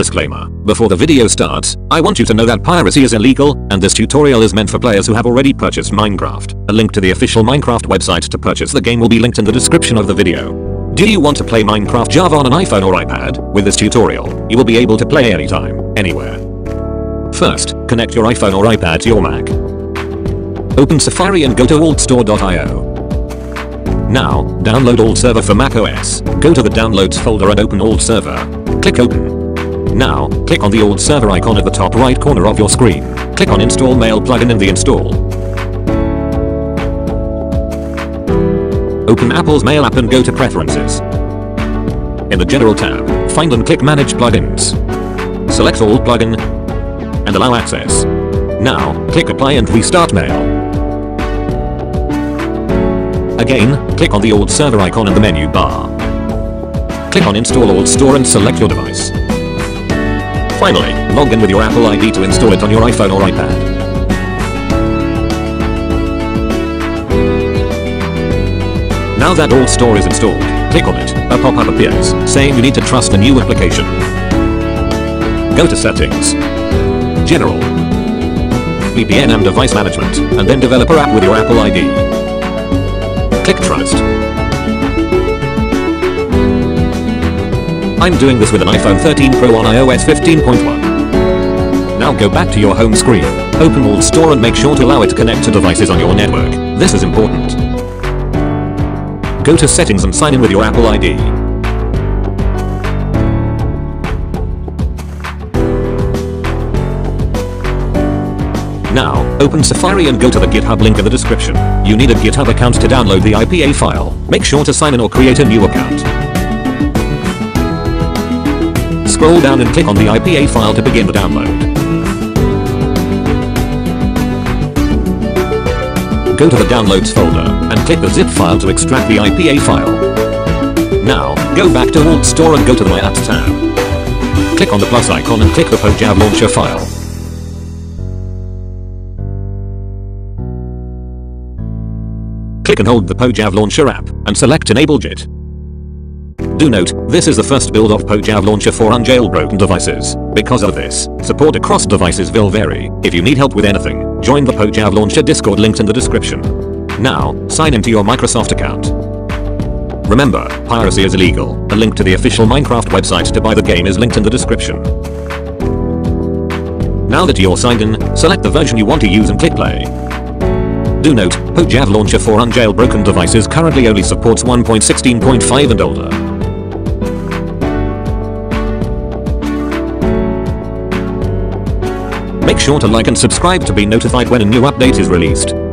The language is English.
Disclaimer. Before the video starts, I want you to know that piracy is illegal, and this tutorial is meant for players who have already purchased Minecraft. A link to the official Minecraft website to purchase the game will be linked in the description of the video. Do you want to play Minecraft Java on an iPhone or iPad? With this tutorial, you will be able to play anytime, anywhere. First, connect your iPhone or iPad to your Mac. Open Safari and go to altstore.io. Now, download Alt Server for macOS. Go to the Downloads folder and open Alt Server. Click Open. Now, click on the Alt Server icon at the top right corner of your screen. Click on Install Mail plugin in the Install. Open Apple's Mail app and go to Preferences. In the General tab, find and click Manage Plugins. Select Alt plugin and allow access. Now, click Apply and restart Mail. Again, click on the Alt Server icon in the menu bar. Click on Install Alt Store and select your device. Finally, log in with your Apple ID to install it on your iPhone or iPad. Now that Alt Store is installed, click on it, a pop-up appears, saying you need to trust a new application. Go to Settings, General, VPN and Device Management, and then Developer App with your Apple ID. Click Trust. I'm doing this with an iPhone 13 Pro on iOS 15.1. Now go back to your home screen, open Alt Store and make sure to allow it to connect to devices on your network. This is important. Go to settings and sign in with your Apple ID. Now, open Safari and go to the GitHub link in the description. You need a GitHub account to download the IPA file. Make sure to sign in or create a new account. Scroll down and click on the IPA file to begin the download. Go to the Downloads folder and click the zip file to extract the IPA file. Now, go back to Alt Store and go to the My Apps tab. Click on the plus icon and click the Pojav Launcher file. click and hold the Pojav Launcher app, and select Enable JIT. Do note, this is the first build of Pojav Launcher for unjailbroken devices. Because of this, support across devices will vary. If you need help with anything, join the Pojav Launcher Discord linked in the description. Now, sign into your Microsoft account. Remember, piracy is illegal. A link to the official Minecraft website to buy the game is linked in the description. Now that you're signed in, select the version you want to use and click play. Do note, Pojav Launcher for unjailbroken devices currently only supports 1.16.5 and older. Make sure to like and subscribe to be notified when a new update is released.